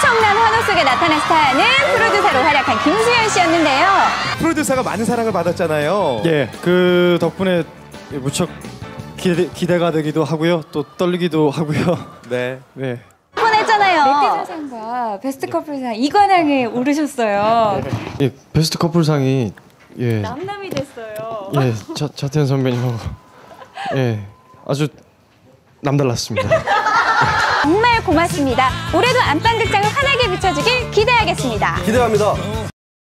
엄청난 환호 속에 나타난 스타는 프로듀서로 활약한 김수현 씨였는데요. 프로듀서가 많은 사랑을 받았잖아요. 예, 그 덕분에 무척 기대, 기대가 되기도 하고요. 또 떨리기도 하고요. 네. 네. 뻔했잖아요. 상과 베스트 커플상 이관왕에 오르셨어요. 예, 베스트 커플상이 예, 남남이 됐어요. 예, 자, 차태현 선배님하고 예, 아주 남달랐습니다. 정말 고맙습니다. 올해도 안방극 기대합니다.